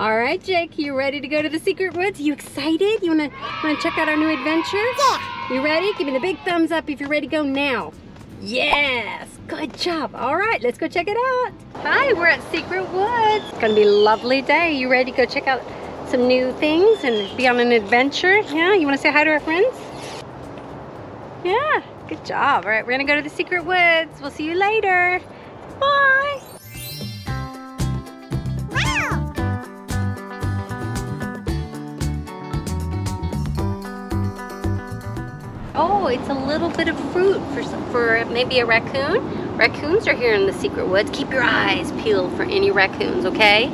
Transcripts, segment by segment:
All right, Jake, you ready to go to the secret woods? You excited? You wanna, wanna check out our new adventure? Yeah. You ready? Give me the big thumbs up if you're ready to go now. Yes, good job. All right, let's go check it out. Hi, we're at Secret Woods. It's gonna be a lovely day. You ready to go check out some new things and be on an adventure? Yeah, you wanna say hi to our friends? Yeah, good job. All right, we're gonna go to the Secret Woods. We'll see you later. Oh, it's a little bit of fruit for for maybe a raccoon. Raccoons are here in the secret woods. Keep your eyes peeled for any raccoons, okay?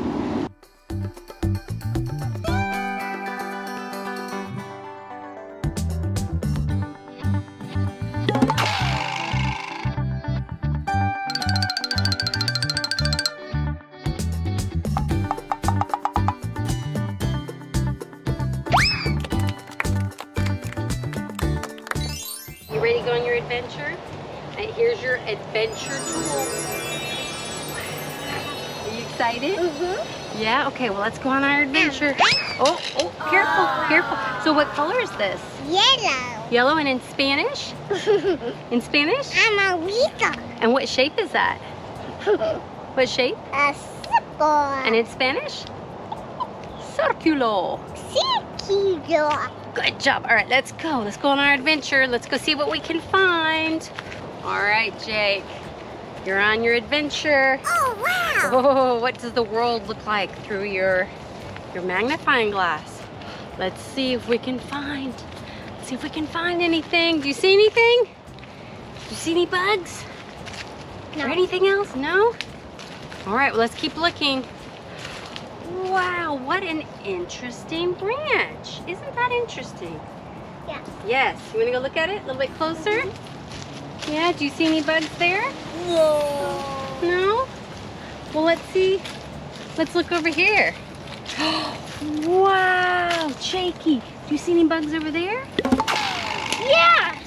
Adventure? Right, here's your adventure tool. Are you excited? Mm-hmm. Yeah, okay, well let's go on our adventure. Oh, oh, careful, careful. So what color is this? Yellow. Yellow and in Spanish? In Spanish? I'm a weasel. And what shape is that? What shape? A circle. And in Spanish? Circulo. circular. Good job. All right, let's go. Let's go on our adventure. Let's go see what we can find. All right, Jake. You're on your adventure. Oh, wow. Oh, what does the world look like through your your magnifying glass? Let's see if we can find. See if we can find anything. Do you see anything? Do you see any bugs? Or No. anything else? No? All right, well, let's keep looking. Wow, what an interesting branch. Isn't that interesting? Yeah. Yes. You want to go look at it a little bit closer? Mm-hmm. Yeah, do you see any bugs there? Whoa. No? Well, let's see. Let's look over here. wow, Jakey. Do you see any bugs over there? Yes.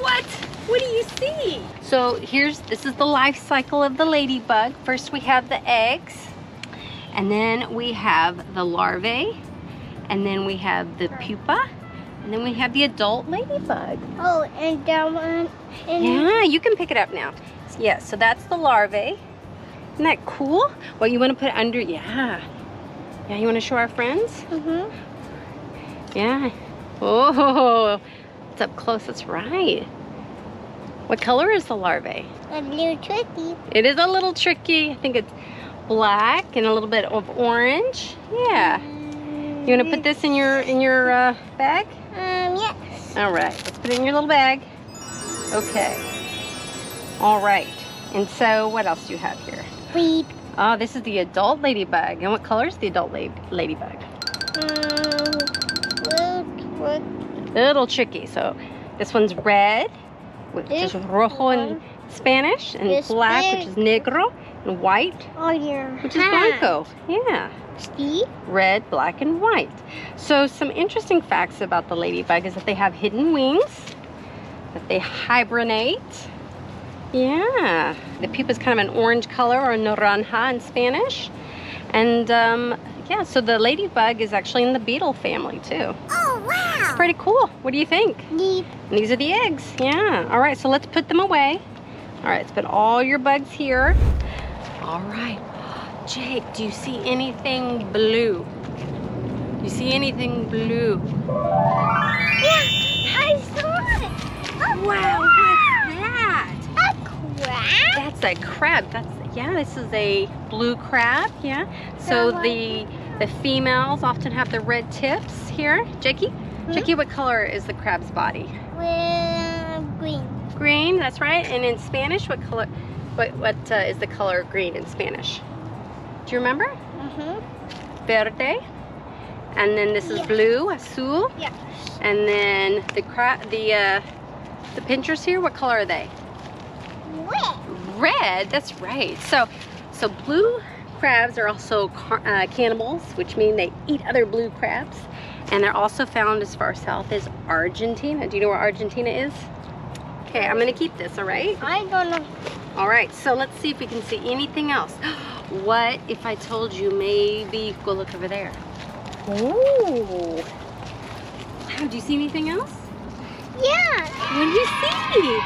What? What do you see? So here's, this is the life cycle of the ladybug. First we have the eggs, and then we have the larvae, and then we have the pupa, and then we have the adult ladybug. Oh, and that one. And Yeah, you can pick it up now. Yeah, so that's the larvae. Isn't that cool? What you want to put under? Yeah. Yeah, you want to show our friends? Mm-hmm. Yeah. Oh, it's up close. That's right. What color is the larvae? A little tricky. It is a little tricky. I think it's black and a little bit of orange. Yeah. You want to put this in your in your uh, bag? Um, yes. All right. Let's put it in your little bag. Okay. All right. And so, what else do you have here? Beep. Oh, this is the adult ladybug. And what color is the adult la ladybug? Um, look, look. A little tricky. So, this one's red, which is This rojo in Spanish, and is black, which is negro, and white, Oh, yeah. which is blanco. Yeah. See? red, black, and white. So some interesting facts about the ladybug is that they have hidden wings, that they hibernate. Yeah, the pupa is kind of an orange color or naranja in Spanish. And um, yeah, so the ladybug is actually in the beetle family too. Oh, wow. Pretty cool. What do you think? Neat. And these are the eggs. Yeah. All right, so let's put them away. All right, let's put all your bugs here. All right. Jake, do you see anything blue? You see anything blue? Yeah, I saw it. Oh, Wow, what's that? A crab? That's a crab. That's yeah, this is a blue crab, yeah. So the the females often have the red tips here. Jakey? Hmm? Jakey, what color is the crab's body? Green. Green, that's right. And in Spanish, what color what what uh, is the color green in Spanish? Do you remember? Mm-hmm. Verde. And then this is Yeah. blue, azul. Yeah. And then the the uh the pinchers here, what color are they? Wet. red that's right so so blue crabs are also uh, cannibals which mean they eat other blue crabs and they're also found as far south as argentina do you know where argentina is okay i'm gonna keep this all right I don't know. All right so let's see if we can see anything else what if I told you maybe you go look over there? Oh. Wow, do you see anything else? Yeah. What do you see?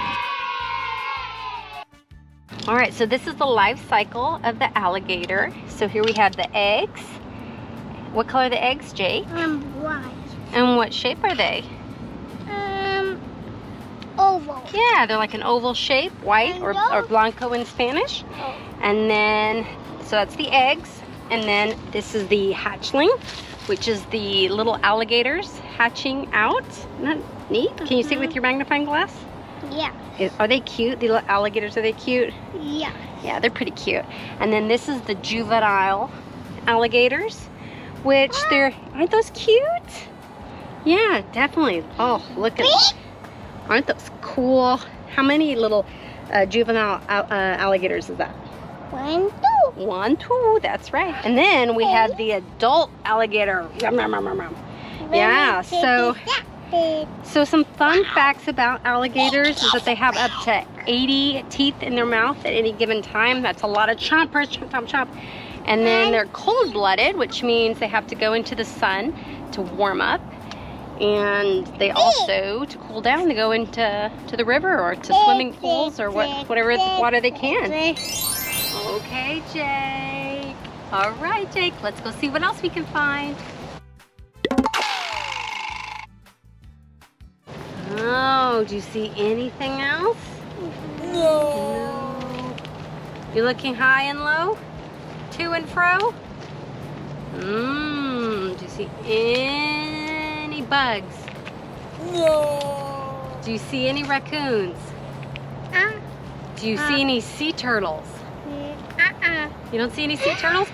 All right, so this is the life cycle of the alligator. So here we have the eggs. What color are the eggs, Jake? Um, white. And what shape are they? Oval. Yeah, they're like an oval shape, white or, or blanco in Spanish. Oh. And then, so that's the eggs. And then this is the hatchling, which is the little alligators hatching out. Isn't that neat? Can you see it with your magnifying glass? Yeah. Are they cute? The little alligators, are they cute? Yeah. Yeah, they're pretty cute. And then this is the juvenile alligators, which they're, aren't those cute? Yeah, definitely. Oh, look at, aren't those cool? How many little uh, juvenile uh, alligators is that? One, two. One, two, that's right. And then we have the adult alligator. Yeah, so- So some fun facts about alligators is that they have up to 80 teeth in their mouth at any given time. That's a lot of chompers, chomp, chomp, chomp. And then they're cold-blooded, which means they have to go into the sun to warm up. And they also, to cool down, they go into to the river or to swimming pools or what, whatever water they can. Okay, Jake. All right, Jake, let's go see what else we can find. Oh, do you see anything else? No. You looking high and low? To and fro? Mmm, do you see any bugs? No. Do you see any raccoons? Uh, Do you Uh. see any sea turtles? uh-uh. You don't see any sea turtles?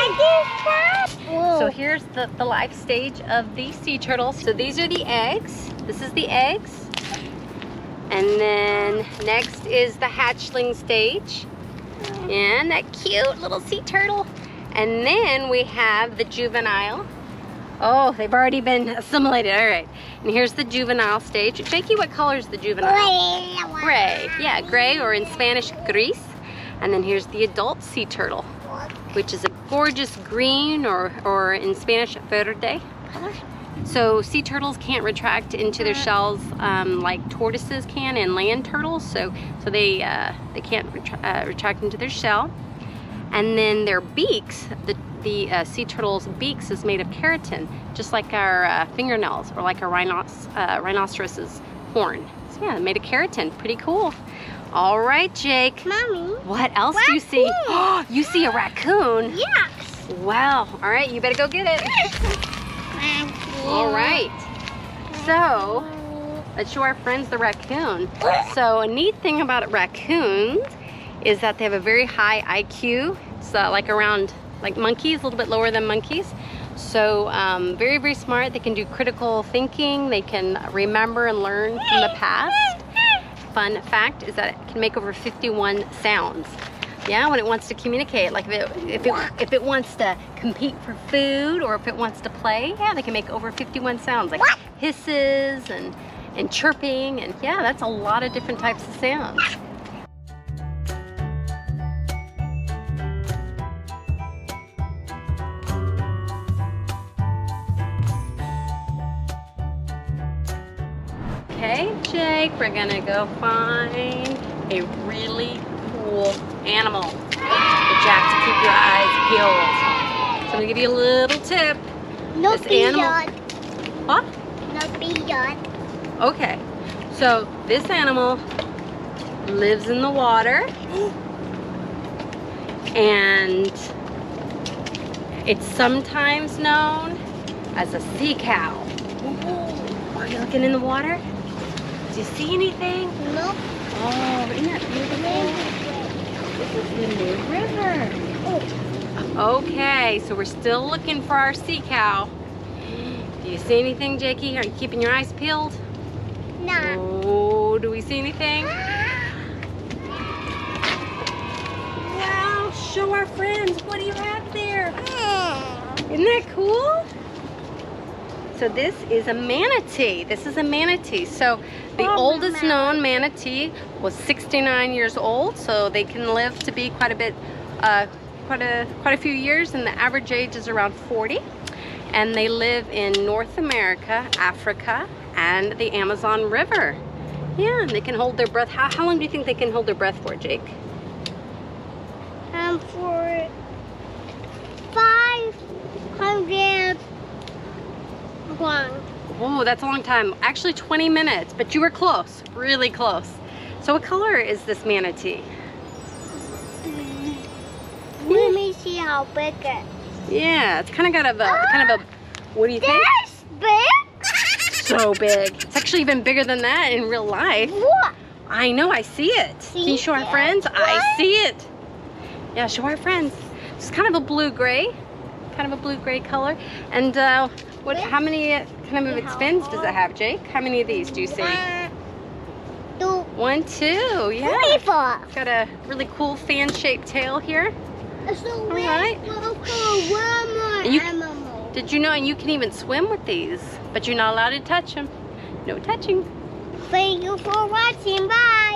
I did that. So here's the, the life stage of the sea turtles. So these are the eggs. This is the eggs. And then next is the hatchling stage. And that cute little sea turtle. And then we have the juvenile. Oh, they've already been assimilated. All right. And here's the juvenile stage. Jakey, what color is the juvenile? Gray. Yeah, gray or in Spanish, gris. And then here's the adult sea turtle, which is a gorgeous green or, or in Spanish, verde color. So sea turtles can't retract into their shells um, like tortoises can and land turtles. So, so they, uh, they can't retra uh, retract into their shell. And then their beaks, the, the uh, sea turtle's beaks is made of keratin, just like our uh, fingernails or like a rhinos uh, rhinoceros's horn. So yeah, made of keratin, pretty cool. All right, Jake. Mommy. What else do you see? Raccoon. you see a raccoon? Yes. Wow. All right, you better go get it. All right. So, let's show our friends the raccoon. So, a neat thing about raccoons is that they have a very high IQ. It's uh, like around like monkeys, a little bit lower than monkeys. So, um, very, very smart. They can do critical thinking. They can remember and learn from the past. Fun fact is that it can make over 51 sounds. Yeah, when it wants to communicate, like if it, if it, if it wants to compete for food or if it wants to play, yeah, they can make over 51 sounds, like hisses and, and chirping, and yeah, that's a lot of different types of sounds. Okay, Jake, we're gonna go find a really cool animal that you have to keep your eyes peeled. So I'm gonna give you a little tip. No This animal-. What? No beard. Okay, so this animal lives in the water and it's sometimes known as a sea cow. Are you looking in the water? Do you see anything? No. Oh, isn't that beautiful? This is the new river. Oh. Okay, so we're still looking for our sea cow. Do you see anything, Jakey? Are you keeping your eyes peeled? Nah. Oh, do we see anything? Wow, show our friends. What do you have there? Isn't that cool? So this is a manatee. This is a manatee. So the oh, oldest known manatee was 69 years old. So they can live to be quite a bit, uh, quite a quite a few years, and the average age is around 40. And they live in North America, Africa, and the Amazon River. Yeah, and they can hold their breath. How, how long do you think they can hold their breath for, Jake? Um, for 500 long. Oh, that's a long time. Actually 20 minutes, but you were close, really close. So what color is this manatee? Mm. Let me see how big it is. Yeah, it's kind of got a, uh, kind of a, ah, what do you think? Big? So big. It's actually even bigger than that in real life. What? I know, I see it. See Can you show our friends? What? I see it. Yeah, show our friends. It's kind of a blue-gray, kind of a blue-gray color. And uh, what? how many uh, kind of its fins does it have, Jake? How many of these do you see? One, two, One, two, yeah. three, four. It's got a really cool fan-shaped tail here. So All right. will go one more And you- animal. Did you know you can even swim with these, but you're not allowed to touch them. No touching. Thank you for watching. Bye.